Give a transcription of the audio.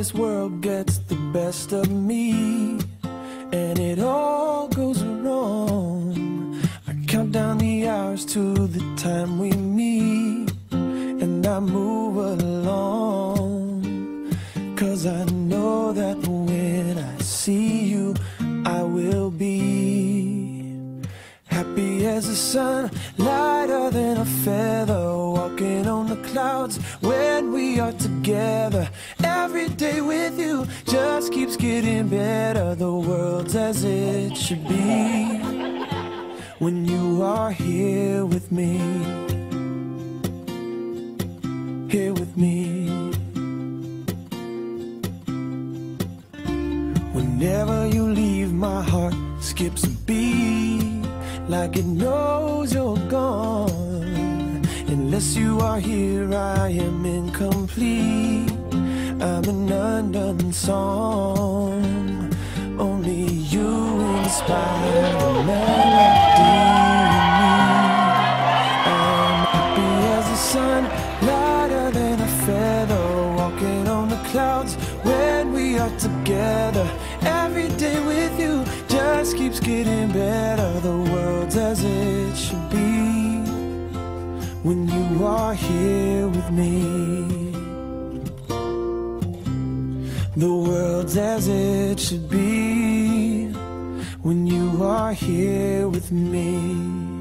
this world gets the best of me and it all goes wrong. I count down the hours to the time we meet and I move along. Cause I know that when I see you, I will be happy as the sun, lighter than a feather, walking on the clouds when we are together. Day with you just keeps getting better. The world's as it should be when you are here with me. Here with me. Whenever you leave, my heart skips a beat like it knows you're gone. Unless you are here, I am incomplete. I'm an undone song. Only you inspire the melody in me. I'm happy as the sun, lighter than a feather, walking on the clouds when we are together. Every day with you just keeps getting better. The world's as it should be when you are here with me. The world's as it should be when you are here with me.